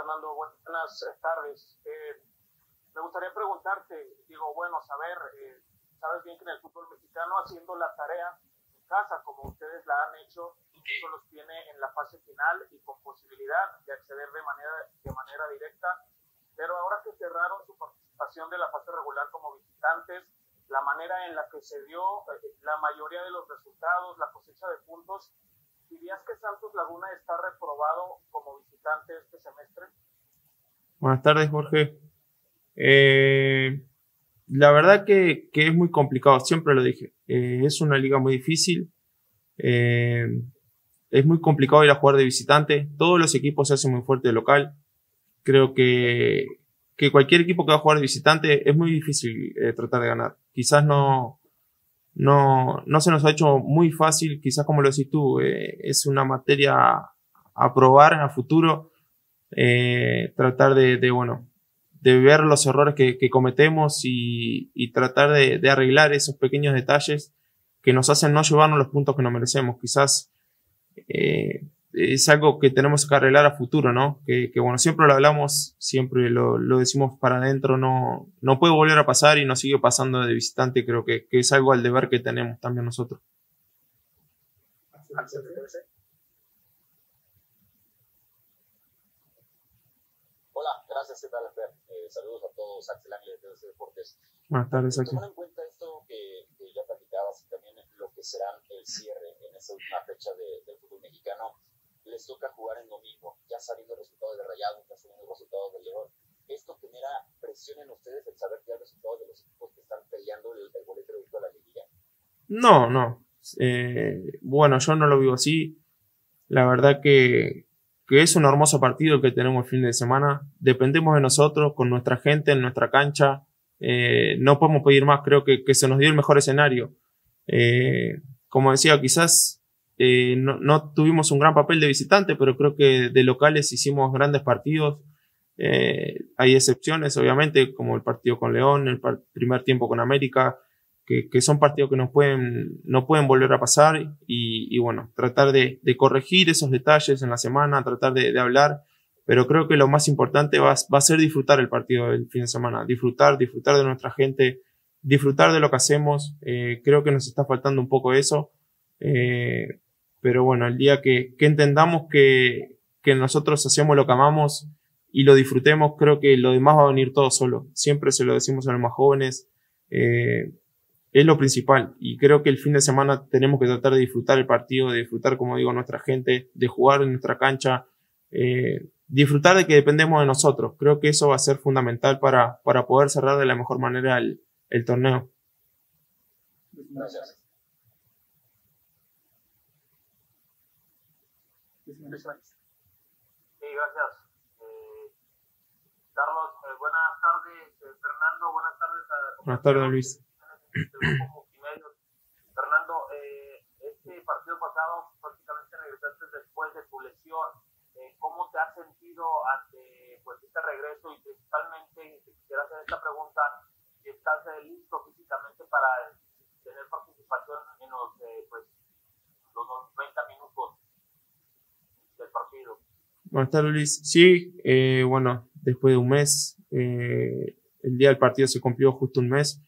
Fernando, buenas tardes. Eh, me gustaría preguntarte, digo, bueno, saber, eh, sabes bien que en el fútbol mexicano haciendo la tarea en casa, como ustedes la han hecho, eso los tiene en la fase final y con posibilidad de acceder de manera, de manera directa. Pero ahora que cerraron su participación de la fase regular como visitantes, la manera en la que se dio eh, la mayoría de los resultados, la cosecha de puntos, ¿dirías que Santos Laguna está reprobado como visitante este semestre? Buenas tardes, Jorge. Eh, la verdad que, es muy complicado, siempre lo dije. Eh, es una liga muy difícil. Eh, es muy complicado ir a jugar de visitante. Todos los equipos se hacen muy fuerte de local. Creo que, que cualquier equipo que va a jugar de visitante es muy difícil tratar de ganar. Quizás no, no, no se nos ha hecho muy fácil, quizás como lo decís tú, eh, es una materia a probar a futuro, eh, tratar de, de, bueno, de ver los errores que, que cometemos y, y tratar de, de, arreglar esos pequeños detalles que nos hacen no llevarnos los puntos que nos merecemos. Quizás eh, es algo que tenemos que arreglar a futuro, ¿no? Que, que bueno, siempre lo hablamos, siempre lo, lo, decimos para adentro, no, no puede volver a pasar y nos sigue pasando de visitante, creo que, que es algo al deber que tenemos también nosotros. Hola, gracias, ¿qué tal? Eh, saludos a todos, Axel Ángeles de TVC Deportes. Buenas tardes, Axel. Tomando en cuenta esto que, que ya platicabas y también lo que será el cierre en esta última fecha de, del fútbol mexicano, les toca jugar en domingo, ya sabiendo el resultado de Rayados, ya sabiendo el resultado de León. ¿Esto genera presión en ustedes el saber ya el resultado de los equipos que están peleando el, el boleto a la liguilla? No, no. Eh, bueno, yo no lo vivo así. La verdad que, que es un hermoso partido que tenemos el fin de semana. Dependemos de nosotros, con nuestra gente en nuestra cancha. Eh, no podemos pedir más, creo que, que se nos dio el mejor escenario. Eh, como decía, quizás eh, no, tuvimos un gran papel de visitante, pero creo que de locales hicimos grandes partidos. Eh, hay excepciones, obviamente, como el partido con León, el primer tiempo con América, que, que, son partidos que nos pueden, no pueden volver a pasar y, bueno, tratar de, corregir esos detalles en la semana, tratar de, hablar, pero creo que lo más importante va, va a ser disfrutar el partido del fin de semana, disfrutar, disfrutar de nuestra gente, disfrutar de lo que hacemos. Eh, creo que nos está faltando un poco eso. Eh, pero bueno, el día que, que entendamos que, que, nosotros hacemos lo que amamos y lo disfrutemos, creo que lo demás va a venir todo solo. Siempre se lo decimos a los más jóvenes. Eh, es lo principal. Y creo que el fin de semana tenemos que tratar de disfrutar el partido, de disfrutar, como digo, nuestra gente, de jugar en nuestra cancha, eh, disfrutar de que dependemos de nosotros. Creo que eso va a ser fundamental para, para poder cerrar de la mejor manera el, el torneo. Gracias. Sí, gracias. Eh, Carlos, eh, buenas tardes, eh, Fernando, buenas tardes a... Buenas tardes, Luis. Fernando, eh, este partido pasado prácticamente regresaste después de tu lesión. Eh, ¿Cómo te has sentido ante pues, este regreso? Y principalmente, te quisiera hacer esta pregunta, si estás eh, listo físicamente para tener participación en los, eh, pues, los 90 minutos del partido. Buenas tardes, Luis. Sí, eh, bueno, después de un mes, eh, el día del partido se cumplió justo un mes.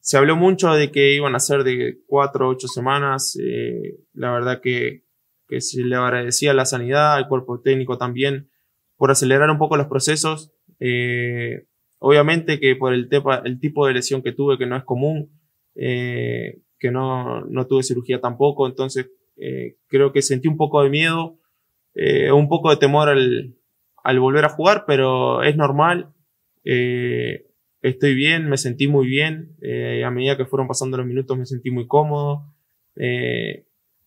Se habló mucho de que iban a ser de cuatro o ocho semanas. Eh, la verdad que, que se le agradecía la sanidad, al cuerpo técnico también, por acelerar un poco los procesos. Eh, obviamente que por el, tipo de lesión que tuve, que no es común, que no, no tuve cirugía tampoco, entonces creo que sentí un poco de miedo, eh, un poco de temor al, al, volver a jugar, pero es normal. Eh, estoy bien, me sentí muy bien. Eh, a medida que fueron pasando los minutos me sentí muy cómodo.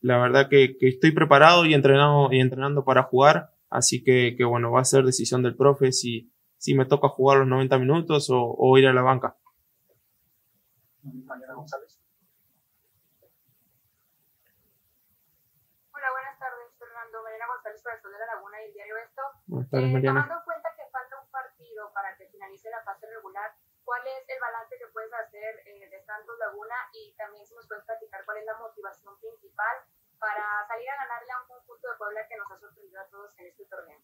La verdad que, que, estoy preparado y entrenado y entrenando para jugar. Así que, que bueno, va a ser decisión del profe si, si me toca jugar los 90 minutos o, o ir a la banca. Mañana González. Hola, buenas tardes, Fernando. González para Sol de la Laguna y el diario Esto. Eh. Tomando en cuenta que falta un partido para que finalice la fase regular, ¿cuál es el balance que puedes hacer eh, de Santos Laguna? Y también si nos puedes platicar cuál es la motivación principal para salir a ganarle a un conjunto de Puebla que nos ha sorprendido a todos en este torneo.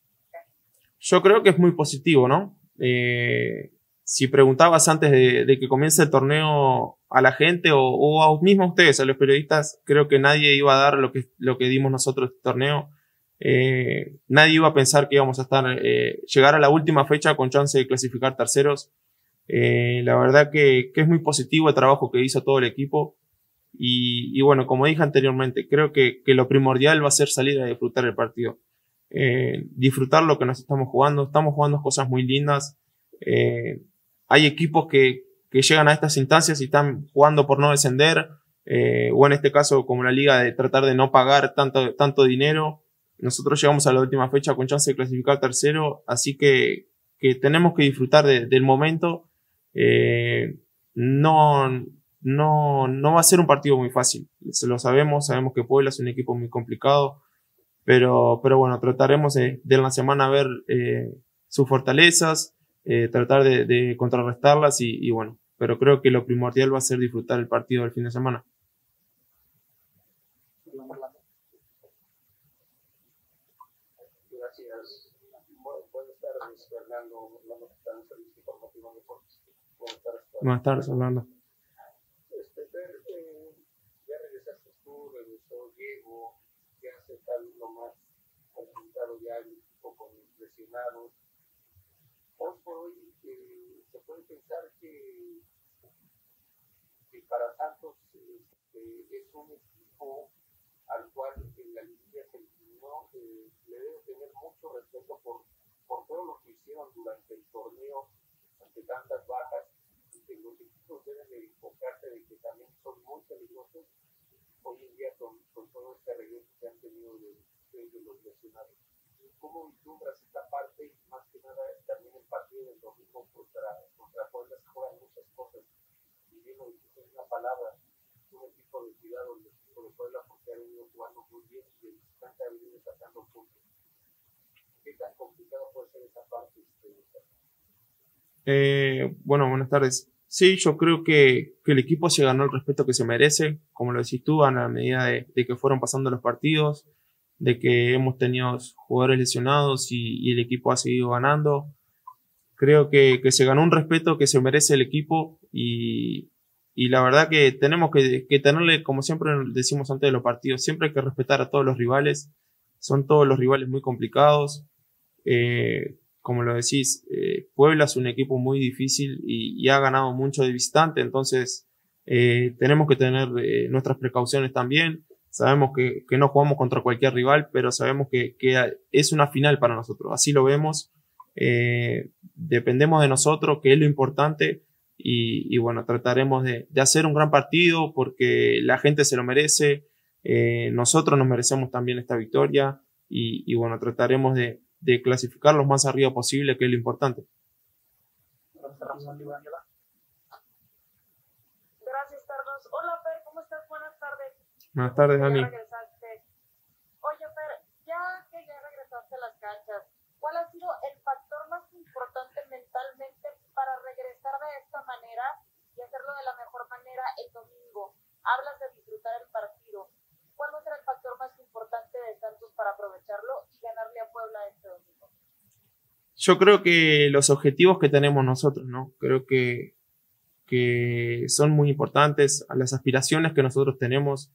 Yo creo que es muy positivo, ¿no? Eh, si preguntabas antes de, que comience el torneo a la gente o, o a mismo ustedes, a los periodistas, creo que nadie iba a dar lo que, lo que dimos nosotros este torneo. Eh, nadie iba a pensar que íbamos a estar, eh, llegar a la última fecha con chance de clasificar terceros. Eh, la verdad que, que, es muy positivo el trabajo que hizo todo el equipo. Y, y bueno, como dije anteriormente, creo que, que, lo primordial va a ser salir a disfrutar el partido. Disfrutar lo que nos estamos jugando. Estamos jugando cosas muy lindas. Hay equipos que, que llegan a estas instancias y están jugando por no descender. O en este caso, como la liga, de tratar de no pagar tanto, tanto dinero. Nosotros llegamos a la última fecha con chance de clasificar tercero, así que, que tenemos que disfrutar de, del momento. Eh, no, no, no va a ser un partido muy fácil. Se lo sabemos, sabemos que Puebla es un equipo muy complicado, pero, pero bueno, trataremos de, la semana ver eh, sus fortalezas, eh, tratar de, contrarrestarlas y, bueno, pero creo que lo primordial va a ser disfrutar el partido del fin de semana. Buenas tardes, Fernando. Orlando por motivo deportes. Buenas tardes. Buenas tardes, Orlando. Este, ver, eh, ya regresaste tú, regresó Diego, ya se está viendo más complicado ya el equipo con lesionados. Hoy por hoy eh, se puede pensar que, que para Santos este, es un equipo al cual en la liguilla le debe tener mucho respeto por, por todo lo que hicieron durante el torneo ante tantas bajas y que los equipos deben de enfocarse de que también son muy peligrosos hoy en día con, con todo este regreso que han tenido de, de, de los lesionados. ¿Cómo vislumbras esta parte y más que nada también el partido del domingo contra, contra Puebla se juegan muchas cosas y bien lo dijiste en una palabra, un equipo de cuidado, el equipo de Puebla porque ha venido jugando muy bien y el visitante ha venido sacando puntos. ¿Qué tan complicado puede ser esa parte? Eh, bueno, buenas tardes. Sí, yo creo que, que, el equipo se ganó el respeto que se merece, como lo decís tú, a la medida de, de que fueron pasando los partidos, de que hemos tenido jugadores lesionados y, y el equipo ha seguido ganando. Creo que, que, se ganó un respeto que se merece el equipo y, y la verdad que tenemos que, que, tenerle, como siempre decimos antes de los partidos, siempre hay que respetar a todos los rivales. Son todos los rivales muy complicados. Eh, como lo decís, eh, Puebla es un equipo muy difícil y, ha ganado mucho de visitante, entonces eh, tenemos que tener eh, nuestras precauciones también. Sabemos que, no jugamos contra cualquier rival, pero sabemos que, es una final para nosotros, así lo vemos. Dependemos de nosotros, que es lo importante, y, bueno, trataremos de, hacer un gran partido porque la gente se lo merece, nosotros nos merecemos también esta victoria, y bueno, trataremos de, de clasificar lo más arriba posible, que es lo importante. Gracias, Carlos. Hola, Fer, ¿cómo estás? Buenas tardes. Buenas tardes, Dani. Oye, Fer, ya que ya regresaste a las canchas, ¿cuál ha sido el factor más importante mentalmente para regresar de esta manera y hacerlo de la mejor manera el domingo? Hablas de disfrutar el partido. ¿Cuál va a ser el factor más importante de Santos para aprovecharlo y ganarle a Puebla este domingo? Yo creo que los objetivos que tenemos nosotros, ¿no? Creo que, que son muy importantes, las aspiraciones que nosotros tenemos.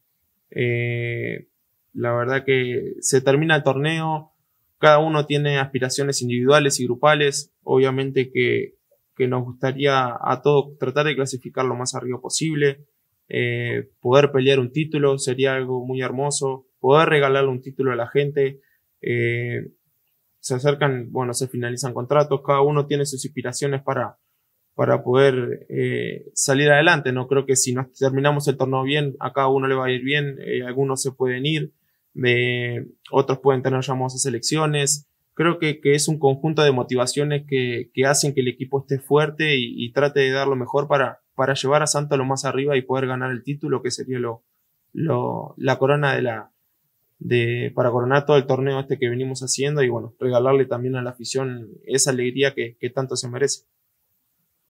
Eh, la verdad que se termina el torneo, cada uno tiene aspiraciones individuales y grupales. Obviamente que, que nos gustaría a todos tratar de clasificar lo más arriba posible. Eh, poder pelear un título sería algo muy hermoso. Poder regalarle un título a la gente. Eh, se acercan, bueno, se finalizan contratos, cada uno tiene sus inspiraciones para, para poder eh, salir adelante. No creo que si nos terminamos el torneo bien, a cada uno le va a ir bien, eh, algunos se pueden ir, eh, otros pueden tener llamadas elecciones. Creo que, que, es un conjunto de motivaciones que, que hacen que el equipo esté fuerte y, y, trate de dar lo mejor para, para llevar a Santa lo más arriba y poder ganar el título, que sería lo, lo, la corona de la, de, para coronar todo el torneo este que venimos haciendo y bueno, regalarle también a la afición esa alegría que, que tanto se merece.